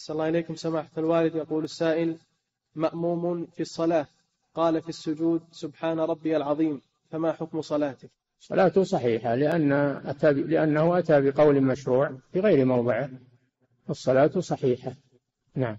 صلى الله إليكم سماحة الوالد. يقول السائل مأموم في الصلاة قال في السجود سبحان ربي العظيم فما حكم صلاته صلاته صحيحة لأن أتى لأنه أتى بقول مشروع في غير موضعه الصلاة صحيحة. نعم.